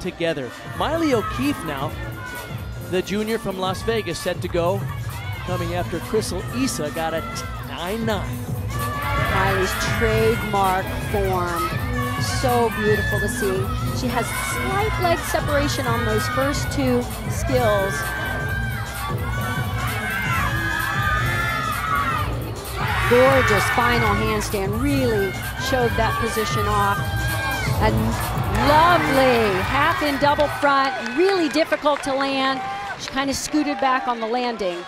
together. Maile O'Keefe now, the junior from Las Vegas, set to go. Coming after Cristal Isa got a 9 9. Maile's trademark form. So beautiful to see. She has slight leg separation on those first two skills. Gorgeous final handstand. Really showed that position off. And lovely half in double front. Really difficult to land. She kind of scooted back on the landing.